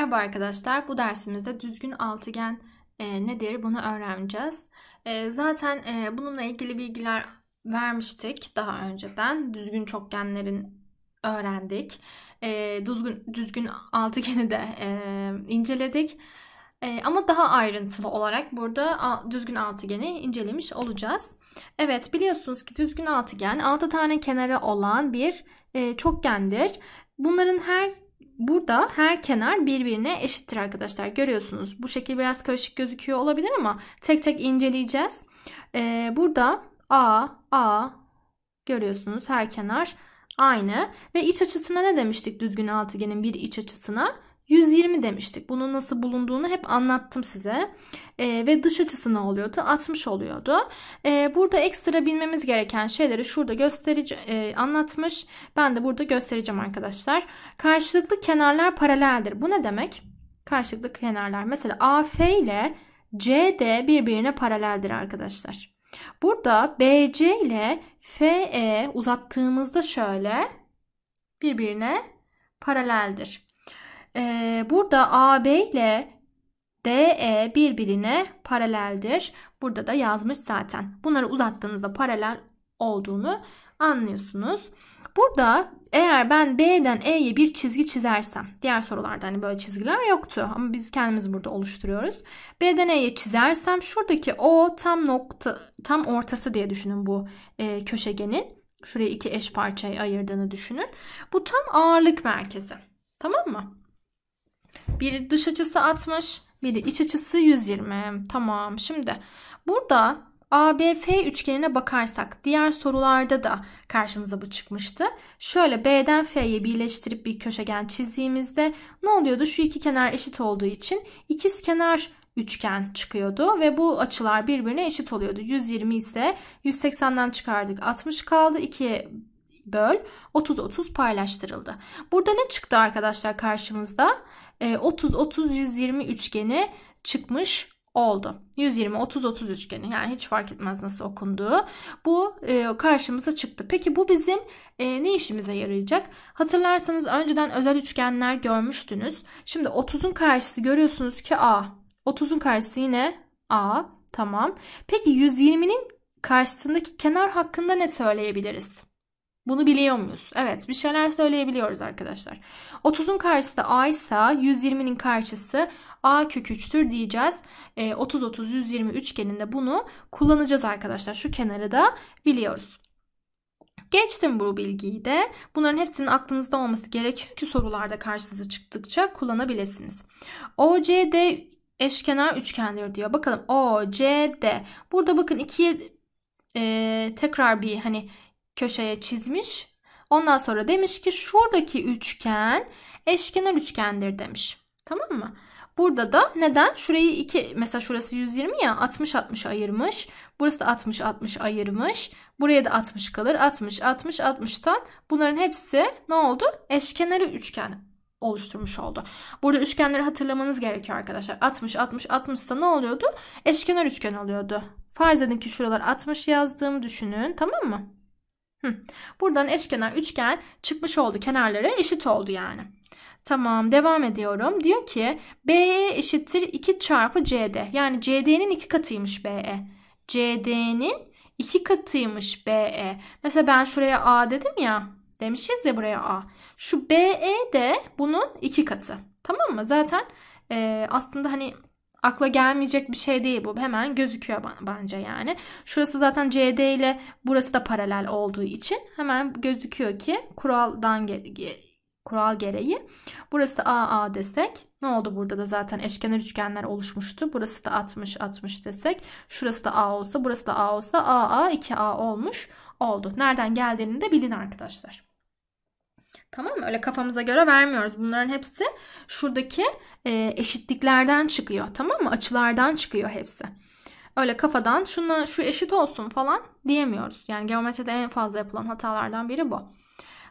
Merhaba arkadaşlar. Bu dersimizde düzgün altıgen e, nedir bunu öğreneceğiz. E, zaten e, bununla ilgili bilgiler vermiştik daha önceden. Düzgün çokgenlerin öğrendik. E, düzgün, düzgün altıgeni de e, inceledik. E, ama daha ayrıntılı olarak burada a, düzgün altıgeni incelemiş olacağız. Evet biliyorsunuz ki düzgün altıgen 6 tane kenarı olan bir e, çokgendir. Bunların her Burada her kenar birbirine eşittir arkadaşlar. Görüyorsunuz. Bu şekil biraz karışık gözüküyor olabilir ama tek tek inceleyeceğiz. Ee, burada A, A görüyorsunuz her kenar aynı. Ve iç açısına ne demiştik düzgün altıgenin bir iç açısına? 120 demiştik. Bunun nasıl bulunduğunu hep anlattım size. E, ve dış açısı ne oluyordu? 60 oluyordu. E, burada ekstra bilmemiz gereken şeyleri şurada gösterici e, anlatmış. Ben de burada göstereceğim arkadaşlar. Karşılıklı kenarlar paraleldir. Bu ne demek? Karşılıklı kenarlar. Mesela AF ile CD birbirine paraleldir arkadaşlar. Burada BC ile FE uzattığımızda şöyle birbirine paraleldir. Ee, burada AB ile DE birbirine paraleldir. Burada da yazmış zaten. Bunları uzattığınızda paralel olduğunu anlıyorsunuz. Burada eğer ben B'den E'ye bir çizgi çizersem, diğer sorularda hani böyle çizgiler yoktu ama biz kendimiz burada oluşturuyoruz. B'den E'ye çizersem şuradaki O tam nokta, tam ortası diye düşünün bu e, köşegenin. Şuraya iki eş parçaya ayırdığını düşünün. Bu tam ağırlık merkezi. Tamam mı? Biri dış açısı 60, biri iç açısı 120. Tamam. Şimdi burada ABF üçgenine bakarsak diğer sorularda da karşımıza bu çıkmıştı. Şöyle B'den F'ye birleştirip bir köşegen çizdiğimizde ne oluyordu? Şu iki kenar eşit olduğu için ikiz kenar üçgen çıkıyordu ve bu açılar birbirine eşit oluyordu. 120 ise 180'den çıkardık 60 kaldı. 2'ye böl 30 30 paylaştırıldı. Burada ne çıktı arkadaşlar karşımızda? 30 30 120 üçgeni çıkmış oldu. 120 30 30 üçgeni yani hiç fark etmez nasıl okunduğu. Bu e, karşımıza çıktı. Peki bu bizim e, ne işimize yarayacak? Hatırlarsanız önceden özel üçgenler görmüştünüz. Şimdi 30'un karşısı görüyorsunuz ki A. 30'un karşısı yine A. Tamam. Peki 120'nin karşısındaki kenar hakkında ne söyleyebiliriz? Bunu biliyor muyuz? Evet bir şeyler söyleyebiliyoruz arkadaşlar. 30'un karşısı A ise 120'nin karşısı A kök 3'tür diyeceğiz. E, 30-30-120 üçgeninde bunu kullanacağız arkadaşlar. Şu kenarı da biliyoruz. Geçtim bu bilgiyi de. Bunların hepsinin aklınızda olması gerekiyor ki sorularda karşınıza çıktıkça kullanabilirsiniz. OCD eşkenar üçgendir diyor. Bakalım OCD. Burada bakın ikiye e, tekrar bir hani köşeye çizmiş. Ondan sonra demiş ki şuradaki üçgen eşkenar üçgendir demiş. Tamam mı? Burada da neden? Şurayı iki mesela şurası 120 ya 60 60 ayırmış. Burası da 60 60 ayırmış. Buraya da 60 kalır. 60 60 60'tan bunların hepsi ne oldu? Eşkenarı üçgen oluşturmuş oldu. Burada üçgenleri hatırlamanız gerekiyor arkadaşlar. 60 60 60'da ne oluyordu? Eşkenar üçgen oluyordu. Farz edin ki şuralar 60 yazdığımı düşünün. Tamam mı? Buradan eşkenar üçgen çıkmış oldu. Kenarları eşit oldu yani. Tamam devam ediyorum. Diyor ki BE eşittir 2 çarpı CD. Yani CD'nin 2 katıymış BE. CD'nin 2 katıymış BE. Mesela ben şuraya A dedim ya. Demişiz ya buraya A. Şu BE de bunun 2 katı. Tamam mı? Zaten e, aslında hani akla gelmeyecek bir şey değil bu. Hemen gözüküyor bence yani. Şurası zaten CD ile burası da paralel olduğu için hemen gözüküyor ki kuraldan kural gereği. Burası AA desek ne oldu burada da zaten eşkenar üçgenler oluşmuştu. Burası da 60 60 desek şurası da A olsa burası da A olsa AA 2A olmuş oldu. Nereden geldiğini de bilin arkadaşlar. Tamam mı? Öyle kafamıza göre vermiyoruz. Bunların hepsi şuradaki e, eşitliklerden çıkıyor. Tamam mı? Açılardan çıkıyor hepsi. Öyle kafadan şuna şu eşit olsun falan diyemiyoruz. Yani geometride en fazla yapılan hatalardan biri bu.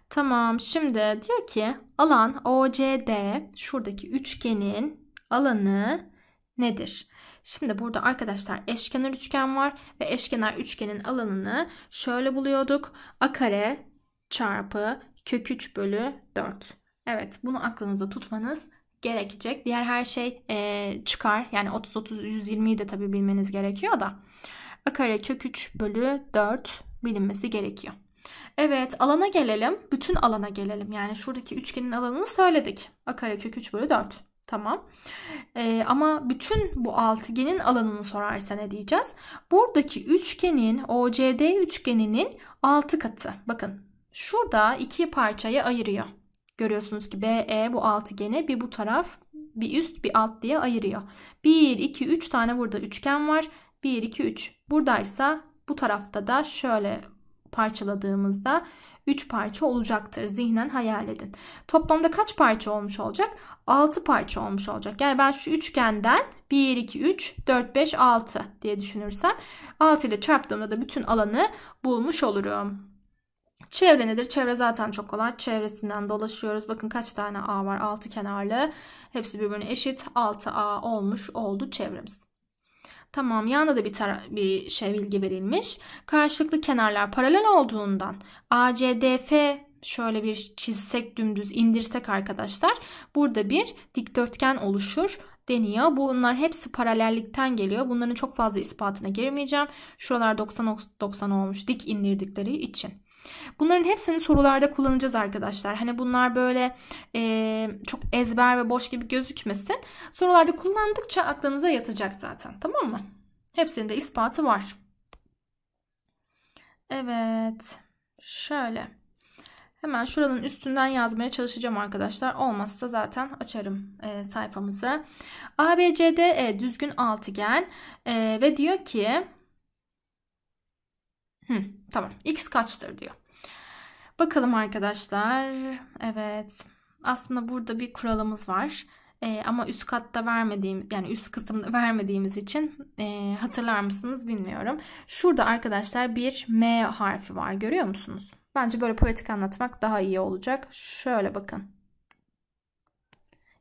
Tamam şimdi diyor ki alan OCD şuradaki üçgenin alanı nedir? Şimdi burada arkadaşlar eşkenar üçgen var ve eşkenar üçgenin alanını şöyle buluyorduk. A kare çarpı kök 3 bölü 4. Evet bunu aklınızda tutmanız gerekecek. Diğer her şey e, çıkar. Yani 30 30 120'yi de tabii bilmeniz gerekiyor da. A kare kök 3 bölü 4 bilinmesi gerekiyor. Evet alana gelelim. Bütün alana gelelim. Yani şuradaki üçgenin alanını söyledik. A kare kök 3 bölü 4. Tamam. Ee, ama bütün bu altıgenin alanını sorarsa ne diyeceğiz? Buradaki üçgenin OCD üçgeninin 6 katı. Bakın şurada iki parçaya ayırıyor. Görüyorsunuz ki BE bu altıgeni bir bu taraf bir üst bir alt diye ayırıyor. 1, 2, 3 tane burada üçgen var. 1, 2, 3. Buradaysa bu tarafta da şöyle parçaladığımızda 3 parça olacaktır. Zihnen hayal edin. Toplamda kaç parça olmuş olacak? 6 parça olmuş olacak. Yani ben şu üçgenden 1, 2, 3, 4, 5, 6 diye düşünürsem 6 ile çarptığımda da bütün alanı bulmuş olurum. Çevre nedir? Çevre zaten çok kolay. Çevresinden dolaşıyoruz. Bakın kaç tane A var? 6 kenarlı. Hepsi birbirine eşit. 6A olmuş oldu çevremiz. Tamam yanda da bir, bir şey bilgi verilmiş. Karşılıklı kenarlar paralel olduğundan ACDF şöyle bir çizsek dümdüz indirsek arkadaşlar burada bir dikdörtgen oluşur deniyor. Bunlar hepsi paralellikten geliyor. Bunların çok fazla ispatına girmeyeceğim. Şuralar 90 90 olmuş dik indirdikleri için. Bunların hepsini sorularda kullanacağız arkadaşlar. Hani bunlar böyle e, çok ezber ve boş gibi gözükmesin. Sorularda kullandıkça aklınıza yatacak zaten. Tamam mı? Hepsinin de ispatı var. Evet. Şöyle. Hemen şuranın üstünden yazmaya çalışacağım arkadaşlar. Olmazsa zaten açarım e, sayfamızı. ABCDE düzgün altıgen e, ve diyor ki Hı, tamam. X kaçtır diyor. Bakalım arkadaşlar. Evet. Aslında burada bir kuralımız var. E, ama üst katta vermediğim yani üst kısımda vermediğimiz için e, hatırlar mısınız bilmiyorum. Şurada arkadaşlar bir M harfi var. Görüyor musunuz? Bence böyle pratik anlatmak daha iyi olacak. Şöyle bakın.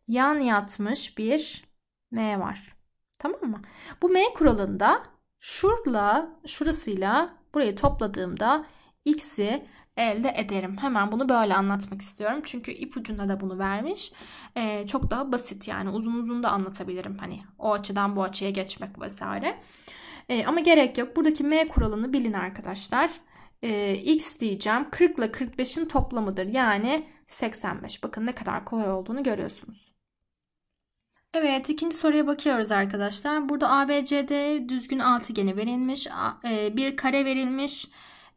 Yan yatmış bir M var. Tamam mı? Bu M kuralında şurla şurasıyla burayı topladığımda x'i elde ederim. Hemen bunu böyle anlatmak istiyorum. Çünkü ipucunda da bunu vermiş. Ee, çok daha basit yani uzun uzun da anlatabilirim. Hani o açıdan bu açıya geçmek vesaire. Ee, ama gerek yok. Buradaki m kuralını bilin arkadaşlar. Ee, x diyeceğim. 40 ile 45'in toplamıdır. Yani 85. Bakın ne kadar kolay olduğunu görüyorsunuz. Evet ikinci soruya bakıyoruz arkadaşlar. Burada ABCD düzgün altıgeni verilmiş. E, bir kare verilmiş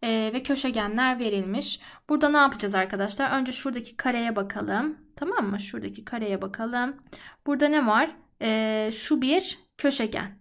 e, ve köşegenler verilmiş. Burada ne yapacağız arkadaşlar? Önce şuradaki kareye bakalım. Tamam mı? Şuradaki kareye bakalım. Burada ne var? E, şu bir köşegen.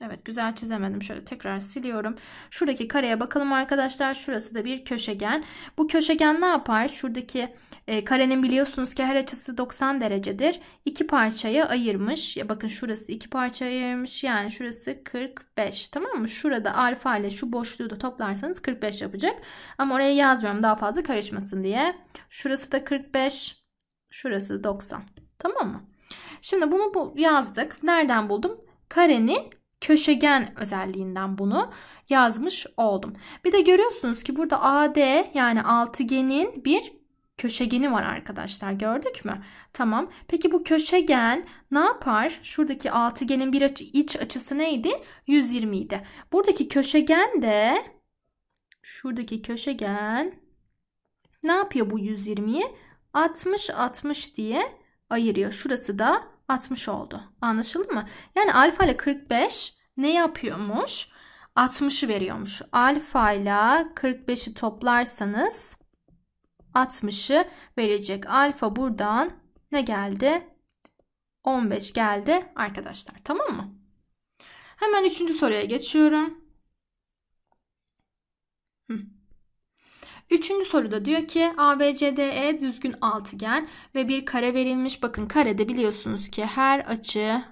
Evet güzel çizemedim. Şöyle tekrar siliyorum. Şuradaki kareye bakalım arkadaşlar. Şurası da bir köşegen. Bu köşegen ne yapar? Şuradaki e, karenin biliyorsunuz ki her açısı 90 derecedir. İki parçaya ayırmış. Ya bakın şurası iki parçaya ayırmış. Yani şurası 45. Tamam mı? Şurada alfa ile şu boşluğu da toplarsanız 45 yapacak. Ama oraya yazmıyorum daha fazla karışmasın diye. Şurası da 45. Şurası 90. Tamam mı? Şimdi bunu bu yazdık. Nereden buldum? Karenin köşegen özelliğinden bunu yazmış oldum. Bir de görüyorsunuz ki burada AD yani altıgenin bir köşegeni var arkadaşlar. Gördük mü? Tamam. Peki bu köşegen ne yapar? Şuradaki altıgenin bir açı, iç açısı neydi? 120 idi. Buradaki köşegen de şuradaki köşegen ne yapıyor bu 120'yi? 60 60 diye ayırıyor. Şurası da 60 oldu. Anlaşıldı mı? Yani alfa ile 45 ne yapıyormuş? 60'ı veriyormuş. Alfa ile 45'i toplarsanız 60'ı verecek. Alfa buradan ne geldi? 15 geldi arkadaşlar. Tamam mı? Hemen üçüncü soruya geçiyorum. Üçüncü soruda diyor ki ABCDE düzgün altıgen ve bir kare verilmiş. Bakın karede biliyorsunuz ki her açı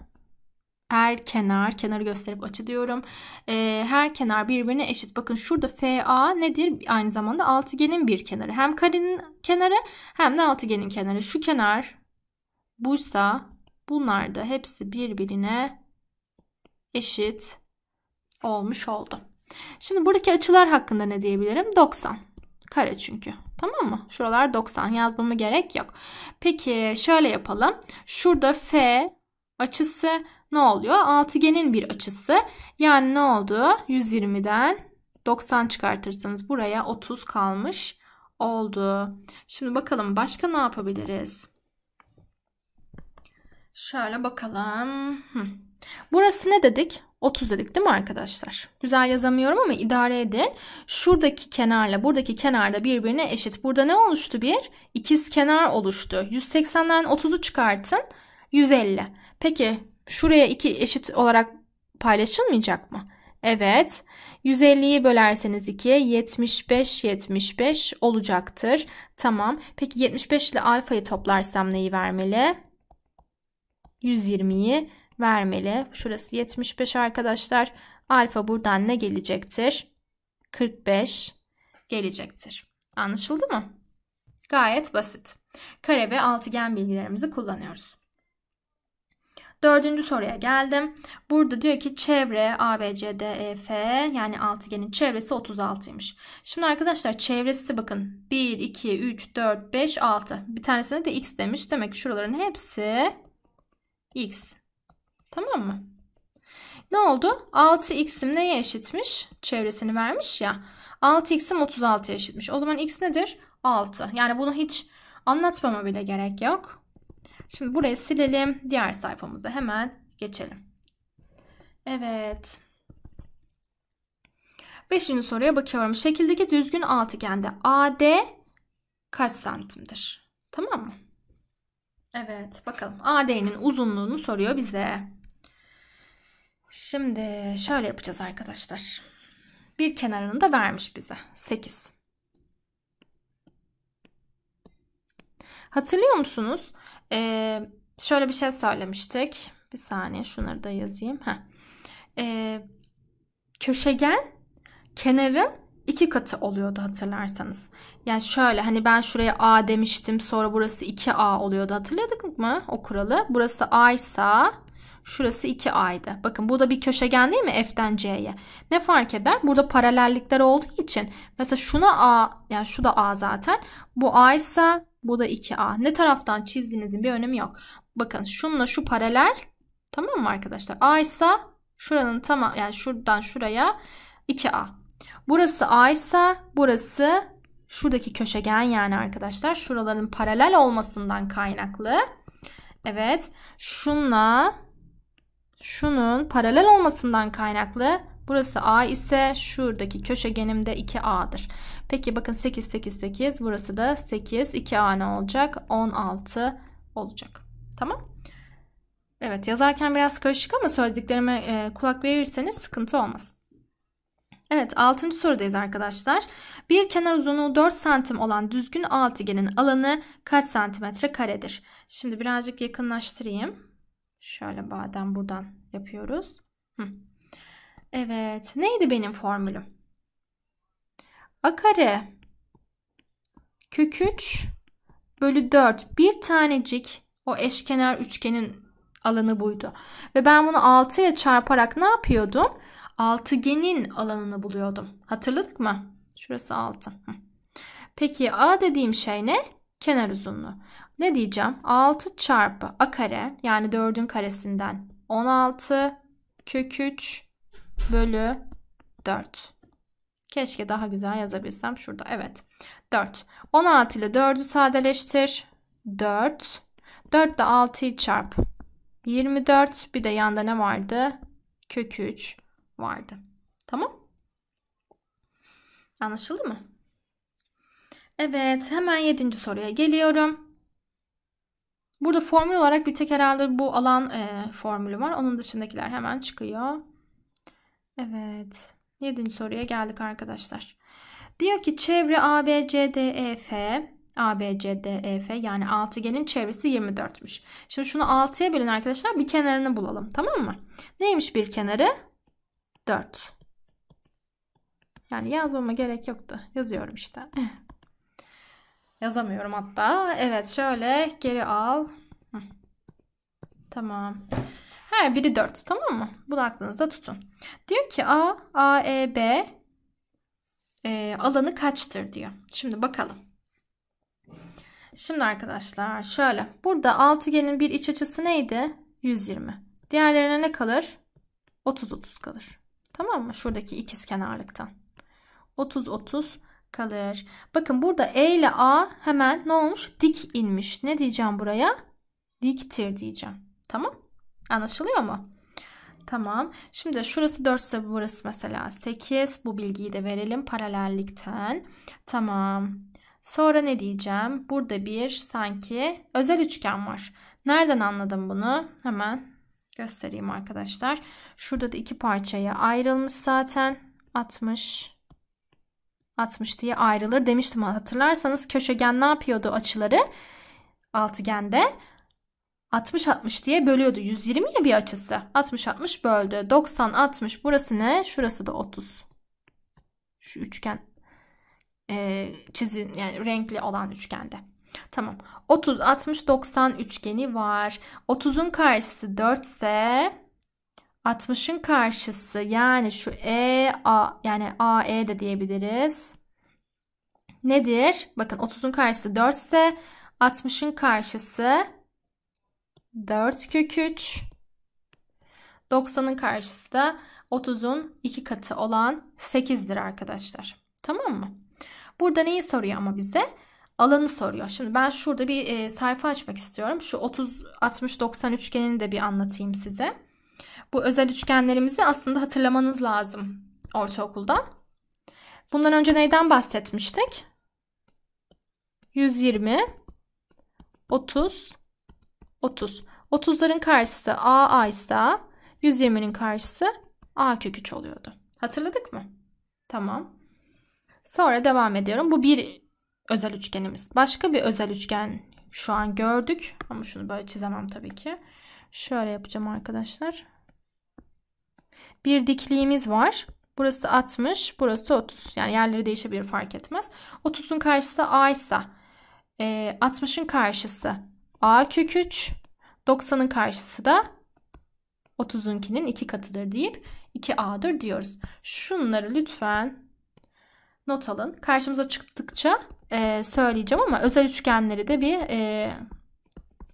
her kenar, kenarı gösterip açı diyorum. E, her kenar birbirine eşit. Bakın şurada FA nedir? Aynı zamanda altıgenin bir kenarı. Hem karenin kenarı hem de altıgenin kenarı. Şu kenar buysa bunlar da hepsi birbirine eşit olmuş oldu. Şimdi buradaki açılar hakkında ne diyebilirim? 90. Kare çünkü. Tamam mı? Şuralar 90 yazmama gerek yok. Peki şöyle yapalım. Şurada F açısı ne oluyor? Altıgenin bir açısı. Yani ne oldu? 120'den 90 çıkartırsanız buraya 30 kalmış oldu. Şimdi bakalım başka ne yapabiliriz? Şöyle bakalım. Burası ne dedik? 30 dedik değil mi arkadaşlar? Güzel yazamıyorum ama idare edin. Şuradaki kenarla buradaki kenarda birbirine eşit. Burada ne oluştu bir? İkiz kenar oluştu. 180'den 30'u çıkartın. 150. Peki şuraya iki eşit olarak paylaşılmayacak mı? Evet. 150'yi bölerseniz 2'ye 75 75 olacaktır. Tamam. Peki 75 ile alfayı toplarsam neyi vermeli? 120'yi vermeli. Şurası 75 arkadaşlar. Alfa buradan ne gelecektir? 45 gelecektir. Anlaşıldı mı? Gayet basit. Kare ve altıgen bilgilerimizi kullanıyoruz. Dördüncü soruya geldim. Burada diyor ki çevre ABCDEF yani altıgenin çevresi 36'ymış. Şimdi arkadaşlar çevresi bakın 1, 2, 3, 4, 5, 6. Bir tanesine de x demiş. Demek ki şuraların hepsi x. Tamam mı? Ne oldu? 6x'im neye eşitmiş? Çevresini vermiş ya. 6x'im 36'ya eşitmiş. O zaman x nedir? 6. Yani bunu hiç anlatmama bile gerek yok. Şimdi burayı silelim. Diğer sayfamıza hemen geçelim. Evet. Beşinci soruya bakıyorum. Şekildeki düzgün altıgende AD kaç santimdir? Tamam mı? Evet bakalım. AD'nin uzunluğunu soruyor bize. Şimdi şöyle yapacağız arkadaşlar. Bir kenarını da vermiş bize. 8. Hatırlıyor musunuz? Ee, şöyle bir şey söylemiştik. Bir saniye şunları da yazayım. Ee, köşegen kenarın iki katı oluyordu hatırlarsanız. Yani şöyle hani ben şuraya A demiştim sonra burası 2A oluyordu hatırladık mı o kuralı? Burası A ise şurası 2A'ydı. Bakın bu da bir köşegen değil mi F'den C'ye? Ne fark eder? Burada paralellikler olduğu için mesela şuna A yani şu da A zaten. Bu A ise bu da 2A. Ne taraftan çizdiğinizin bir önemi yok. Bakın şununla şu paralel. Tamam mı arkadaşlar? A ise şuranın tamam yani şuradan şuraya 2A. Burası A ise burası şuradaki köşegen yani arkadaşlar. Şuraların paralel olmasından kaynaklı. Evet. Şunla şunun paralel olmasından kaynaklı burası A ise şuradaki köşegenim de 2A'dır. Peki bakın 8 8 8 burası da 8 2A ne olacak? 16 olacak. Tamam. Evet yazarken biraz karışık ama söylediklerime e, kulak verirseniz sıkıntı olmaz. Evet 6. sorudayız arkadaşlar. Bir kenar uzunluğu 4 santim olan düzgün altıgenin alanı kaç santimetre karedir? Şimdi birazcık yakınlaştırayım. Şöyle badem buradan yapıyoruz. Hı. Evet neydi benim formülüm? A kare kök 3 bölü 4 bir tanecik o eşkenar üçgenin alanı buydu. Ve ben bunu 6 ile çarparak ne yapıyordum? Altıgenin alanını buluyordum. Hatırladık mı? Şurası 6. Peki A dediğim şey ne? Kenar uzunluğu. Ne diyeceğim? 6 çarpı A kare yani 4'ün karesinden 16 kök 3 bölü 4. Keşke daha güzel yazabilsem şurada. Evet. 4. 16 ile 4'ü sadeleştir. 4. 4 de 6'yı çarp. 24. Bir de yanda ne vardı? Kök 3 vardı. Tamam. Anlaşıldı mı? Evet. Hemen 7. soruya geliyorum. Burada formül olarak bir tek herhalde bu alan e, formülü var. Onun dışındakiler hemen çıkıyor. Evet. Yedinci soruya geldik arkadaşlar. Diyor ki çevre ABCDEF ABCDEF yani altıgenin çevresi 24'müş. Şimdi şunu 6'ya bölün arkadaşlar bir kenarını bulalım. Tamam mı? Neymiş bir kenarı? 4. Yani yazmama gerek yoktu. Yazıyorum işte. Yazamıyorum hatta. Evet şöyle geri al. Tamam. Her biri 4 tamam mı? Bunu aklınızda tutun. Diyor ki A, A, E, B e, alanı kaçtır diyor. Şimdi bakalım. Şimdi arkadaşlar şöyle. Burada altıgenin bir iç açısı neydi? 120. Diğerlerine ne kalır? 30 30 kalır. Tamam mı? Şuradaki ikiz kenarlıktan. 30 30 kalır. Bakın burada E ile A hemen ne olmuş? Dik inmiş. Ne diyeceğim buraya? Diktir diyeceğim. Tamam? Anlaşılıyor mu? Tamam. Şimdi şurası 4 ise burası mesela 8. Bu bilgiyi de verelim paralellikten. Tamam. Sonra ne diyeceğim? Burada bir sanki özel üçgen var. Nereden anladım bunu? Hemen göstereyim arkadaşlar. Şurada da iki parçaya ayrılmış zaten. 60 60 diye ayrılır demiştim hatırlarsanız köşegen ne yapıyordu açıları? Altıgende 60-60 diye bölüyordu. 120 ya bir açısı. 60-60 böldü. 90-60 burası ne? Şurası da 30. Şu üçgen e, çizin yani renkli olan üçgende. Tamam. 30, 60, 90 üçgeni var. 30'un karşısı 4 ise 60'ın karşısı yani şu E, A yani AE de diyebiliriz. Nedir? Bakın 30'un karşısı 4 ise 60'ın karşısı 4 kök 3. 90'ın karşısı da 30'un 2 katı olan 8'dir arkadaşlar. Tamam mı? Burada neyi soruyor ama bize? Alanı soruyor. Şimdi ben şurada bir e, sayfa açmak istiyorum. Şu 30 60 90 üçgenini de bir anlatayım size. Bu özel üçgenlerimizi aslında hatırlamanız lazım ortaokulda. Bundan önce neyden bahsetmiştik? 120 30 30. 30'ların karşısı A A ise 120'nin karşısı A kök 3 oluyordu. Hatırladık mı? Tamam. Sonra devam ediyorum. Bu bir özel üçgenimiz. Başka bir özel üçgen şu an gördük. Ama şunu böyle çizemem tabii ki. Şöyle yapacağım arkadaşlar. Bir dikliğimiz var. Burası 60, burası 30. Yani yerleri değişebilir fark etmez. 30'un karşısı A ise 60'ın karşısı A kök 3, 90'ın karşısı da 30'unkinin 2 katıdır deyip 2A'dır diyoruz. Şunları lütfen not alın. Karşımıza çıktıkça e, söyleyeceğim ama özel üçgenleri de bir e,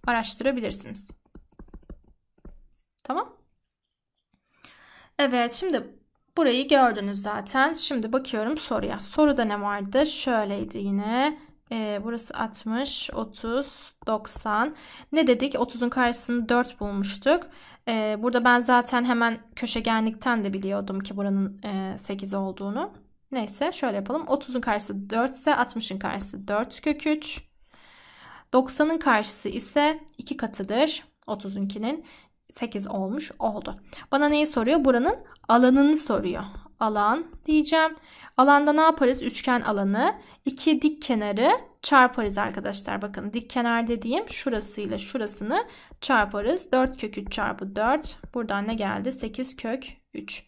araştırabilirsiniz. Tamam. Evet şimdi burayı gördünüz zaten. Şimdi bakıyorum soruya. Soruda ne vardı? Şöyleydi yine. E, burası 60, 30, 90. Ne dedik? 30'un karşısını 4 bulmuştuk. E, burada ben zaten hemen köşegenlikten de biliyordum ki buranın e, 8 olduğunu. Neyse şöyle yapalım. 30'un karşısı 4 ise 60'ın karşısı 4 kök 3. 90'ın karşısı ise 2 katıdır. 30'unkinin 8 olmuş oldu. Bana neyi soruyor? Buranın alanını soruyor. Alan diyeceğim. Alanda ne yaparız? Üçgen alanı. iki dik kenarı çarparız arkadaşlar. Bakın dik kenar dediğim şurasıyla şurasını çarparız. 4 kök 3 çarpı 4. Buradan ne geldi? 8 kök 3.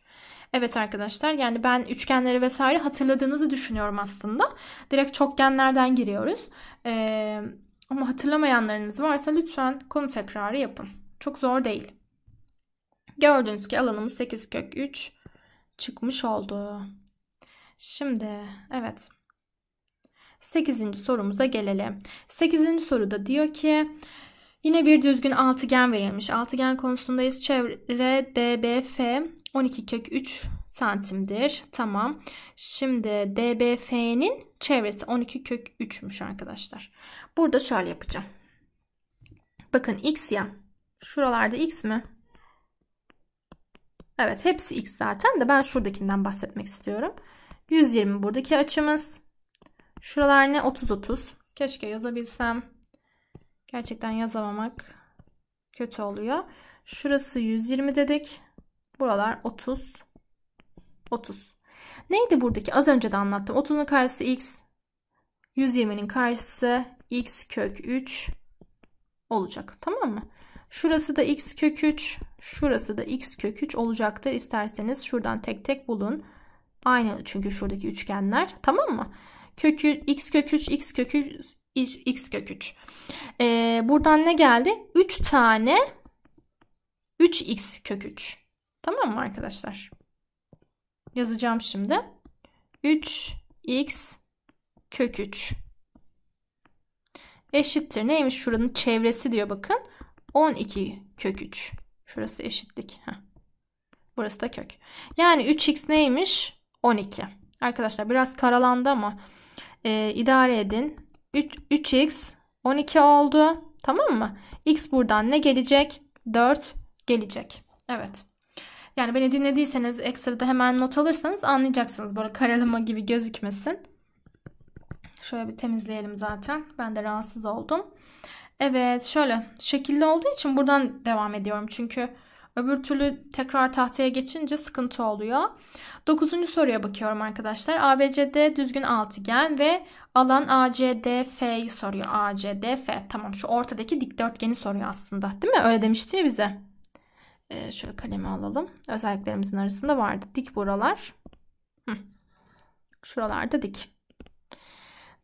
Evet arkadaşlar yani ben üçgenleri vesaire hatırladığınızı düşünüyorum aslında. Direkt çokgenlerden giriyoruz. Ee, ama hatırlamayanlarınız varsa lütfen konu tekrarı yapın. Çok zor değil. Gördüğünüz ki alanımız 8 kök 3 çıkmış oldu. Şimdi evet 8. sorumuza gelelim. 8. soruda diyor ki yine bir düzgün altıgen verilmiş. Altıgen konusundayız. Çevre DBF 12 kök 3 santimdir. Tamam. Şimdi DBF'nin çevresi 12 kök 3'müş arkadaşlar. Burada şöyle yapacağım. Bakın x ya. Şuralarda x mi? Evet hepsi x zaten de ben şuradakinden bahsetmek istiyorum. 120 buradaki açımız. Şuralar ne? 30-30. Keşke yazabilsem. Gerçekten yazamamak kötü oluyor. Şurası 120 dedik. Buralar 30. 30. Neydi buradaki? Az önce de anlattım. 30'un karşısı x. 120'nin karşısı x kök 3 olacak. Tamam mı? Şurası da x kök 3. Şurası da x kök 3 olacaktır. İsterseniz şuradan tek tek bulun. Aynı çünkü şuradaki üçgenler. Tamam mı? Kökü x kök 3, x kök 3, x kök 3. Ee, buradan ne geldi? 3 tane 3x kök 3. Tamam mı arkadaşlar? Yazacağım şimdi. 3x kök 3 eşittir. Neymiş şuranın çevresi diyor bakın. 12 kök 3. Şurası eşitlik. Heh. Burası da kök. Yani 3x neymiş? 12. Arkadaşlar biraz karalandı ama e, idare edin. 3, 3x 12 oldu. Tamam mı? X buradan ne gelecek? 4 gelecek. Evet. Yani beni dinlediyseniz ekstrada hemen not alırsanız anlayacaksınız. Böyle karalama gibi gözükmesin. Şöyle bir temizleyelim zaten. Ben de rahatsız oldum. Evet şöyle şekilli olduğu için buradan devam ediyorum. Çünkü öbür türlü tekrar tahtaya geçince sıkıntı oluyor. Dokuzuncu soruya bakıyorum arkadaşlar. ABCD düzgün altıgen ve alan ACDF'yi soruyor. ACDF tamam şu ortadaki dikdörtgeni soruyor aslında değil mi? Öyle demişti ya bize. Ee, şöyle kalemi alalım. Özelliklerimizin arasında vardı. Dik buralar. Hı. Şuralarda dik.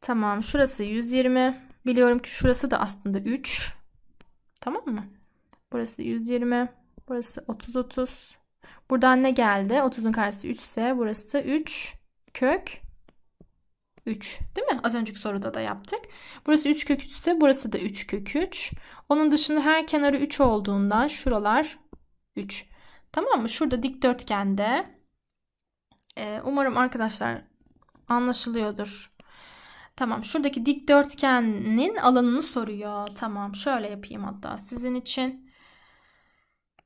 Tamam şurası 120. Biliyorum ki şurası da aslında 3. Tamam mı? Burası 120. Burası 30 30. Buradan ne geldi? 30'un karşısı 3 ise burası 3 kök 3. Değil mi? Az önceki soruda da yaptık. Burası 3 kök 3 ise burası da 3 kök 3. Onun dışında her kenarı 3 olduğundan şuralar 3. Tamam mı? Şurada dikdörtgende ee, umarım arkadaşlar anlaşılıyordur. Tamam şuradaki dikdörtgenin alanını soruyor. Tamam şöyle yapayım hatta sizin için.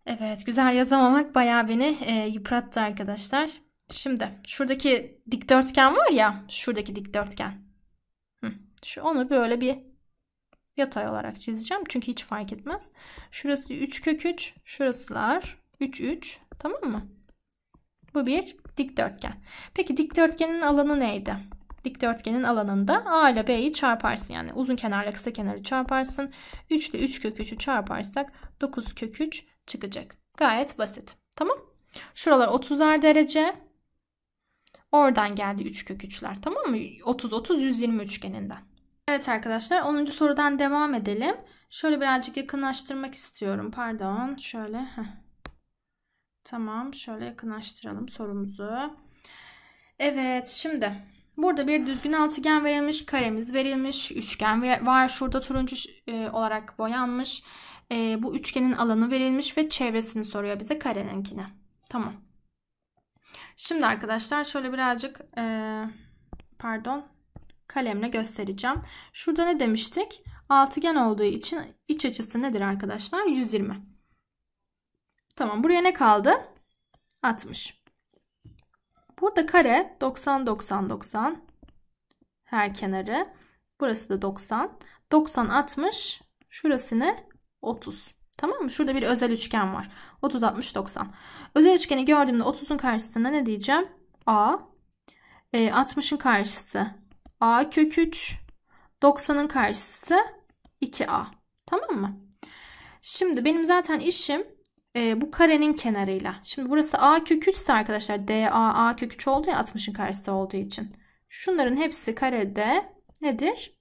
Evet güzel yazamamak bayağı beni e, yıprattı arkadaşlar. Şimdi şuradaki dikdörtgen var ya şuradaki dikdörtgen. Hı, şu onu böyle bir yatay olarak çizeceğim. Çünkü hiç fark etmez. Şurası 3 kök 3. Şurasılar 3 3. Tamam mı? Bu bir dikdörtgen. Peki dikdörtgenin alanı neydi? Dikdörtgenin alanında A ile B'yi çarparsın. Yani uzun kenarla kısa kenarı çarparsın. 3 ile 3 kök 3'ü çarparsak 9 kök 3 çıkacak. Gayet basit. Tamam. Şuralar 30'ar derece. Oradan geldi 3 kök 3'ler. Tamam mı? 30 30 120 üçgeninden. Evet arkadaşlar 10. sorudan devam edelim. Şöyle birazcık yakınlaştırmak istiyorum. Pardon. Şöyle. Heh. Tamam. Şöyle yakınlaştıralım sorumuzu. Evet şimdi burada bir düzgün altıgen verilmiş. Karemiz verilmiş. Üçgen var. Şurada turuncu e, olarak boyanmış. E, bu üçgenin alanı verilmiş ve çevresini soruyor bize kareninkine. Tamam. Şimdi arkadaşlar şöyle birazcık e, pardon kalemle göstereceğim. Şurada ne demiştik? Altıgen olduğu için iç açısı nedir arkadaşlar? 120. Tamam buraya ne kaldı? 60. Burada kare 90 90 90 her kenarı. Burası da 90. 90 60. Şurası ne? 30. Tamam mı? Şurada bir özel üçgen var. 30 60 90. Özel üçgeni gördüğümde 30'un karşısında ne diyeceğim? A. E, 60'ın karşısı A kök 3. 90'ın karşısı 2A. Tamam mı? Şimdi benim zaten işim e, bu karenin kenarıyla. Şimdi burası A kök 3 ise arkadaşlar DA A kök 3 oldu ya 60'ın karşısı olduğu için. Şunların hepsi karede nedir?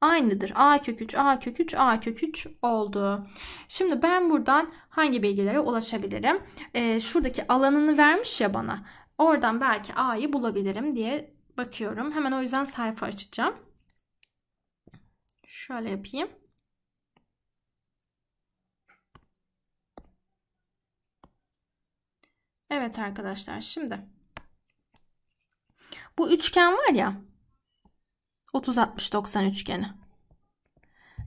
Aynıdır. A kök 3, A kök 3, A kök 3 oldu. Şimdi ben buradan hangi bilgilere ulaşabilirim? E, şuradaki alanını vermiş ya bana. Oradan belki A'yı bulabilirim diye bakıyorum. Hemen o yüzden sayfa açacağım. Şöyle yapayım. Evet arkadaşlar şimdi bu üçgen var ya 30 60 90 üçgeni.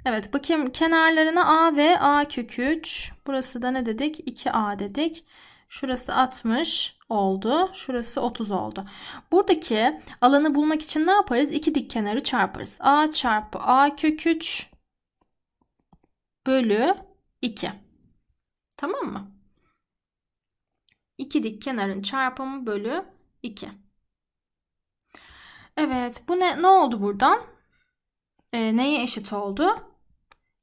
Evet bakayım kenarlarına A ve A kök 3. Burası da ne dedik? 2A dedik. Şurası 60 oldu. Şurası 30 oldu. Buradaki alanı bulmak için ne yaparız? İki dik kenarı çarparız. A çarpı A kök 3 bölü 2. Tamam mı? İki dik kenarın çarpımı bölü 2. Evet bu ne, ne oldu buradan? E, neye eşit oldu?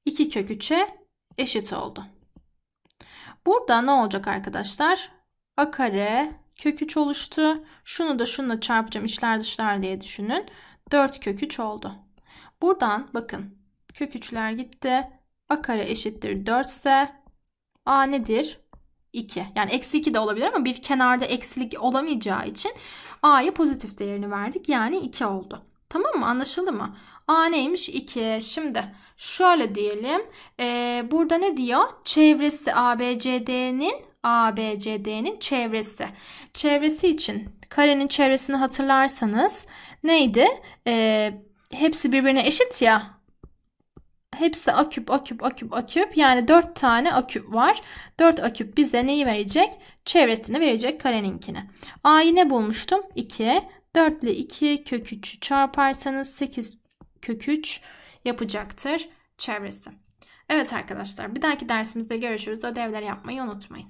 2 kök 3'e eşit oldu. Burada ne olacak arkadaşlar? A kare kök 3 oluştu. Şunu da şununla çarpacağım içler dışlar diye düşünün. 4 kök 3 oldu. Buradan bakın kök 3'ler gitti. A kare eşittir 4 ise A nedir? 2. Yani eksi 2 de olabilir ama bir kenarda eksilik olamayacağı için A'ya pozitif değerini verdik. Yani 2 oldu. Tamam mı? Anlaşıldı mı? A neymiş? 2. Şimdi şöyle diyelim. Ee, burada ne diyor? Çevresi ABCD'nin ABCD'nin çevresi. Çevresi için karenin çevresini hatırlarsanız neydi? Ee, hepsi birbirine eşit ya. Hepsi a küp, a küp, a küp, a küp. Yani 4 tane a küp var. 4 a küp bize neyi verecek? Çevresini verecek kareninkini. A'yı ne bulmuştum? 2. 4 ile 2 kök 3'ü çarparsanız 8 kök 3 yapacaktır çevresi. Evet arkadaşlar bir dahaki dersimizde görüşürüz. Ödevleri yapmayı unutmayın.